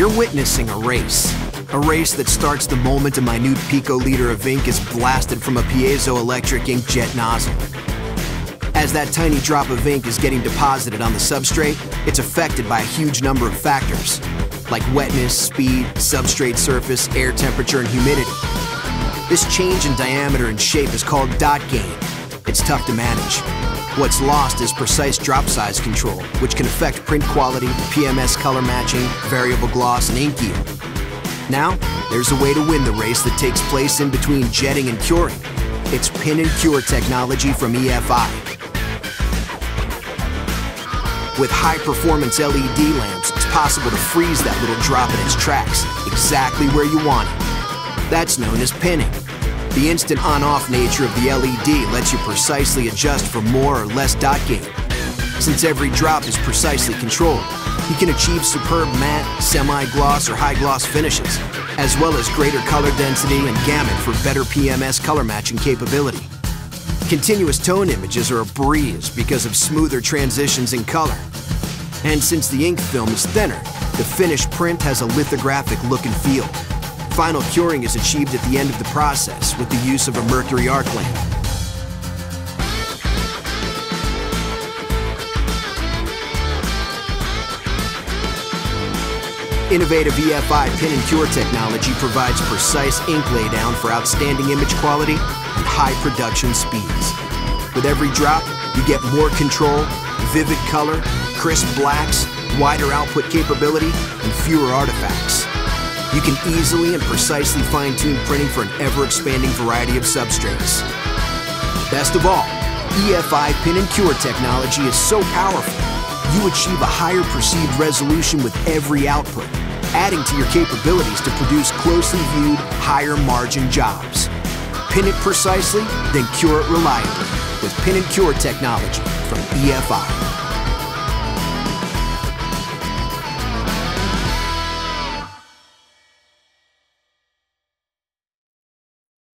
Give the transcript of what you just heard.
You're witnessing a race. A race that starts the moment a minute picoliter of ink is blasted from a piezoelectric inkjet nozzle. As that tiny drop of ink is getting deposited on the substrate, it's affected by a huge number of factors, like wetness, speed, substrate surface, air temperature, and humidity. This change in diameter and shape is called dot gain. It's tough to manage. What's lost is precise drop size control, which can affect print quality, PMS color matching, variable gloss, and ink yield. Now, there's a way to win the race that takes place in between jetting and curing. It's pin and cure technology from EFI. With high-performance LED lamps, it's possible to freeze that little drop in its tracks, exactly where you want it. That's known as pinning. The instant on-off nature of the LED lets you precisely adjust for more or less dot gain. Since every drop is precisely controlled, you can achieve superb matte, semi-gloss, or high-gloss finishes, as well as greater color density and gamut for better PMS color matching capability. Continuous tone images are a breeze because of smoother transitions in color. And since the ink film is thinner, the finished print has a lithographic look and feel. Final curing is achieved at the end of the process with the use of a mercury arc lamp. Innovative EFI pin and cure technology provides precise ink laydown for outstanding image quality and high production speeds. With every drop, you get more control, vivid color, crisp blacks, wider output capability, and fewer artifacts. You can easily and precisely fine-tune printing for an ever-expanding variety of substrates. Best of all, EFI pin and cure technology is so powerful, you achieve a higher perceived resolution with every output, adding to your capabilities to produce closely viewed, higher margin jobs. Pin it precisely, then cure it reliably with Pin and Cure technology from EFI.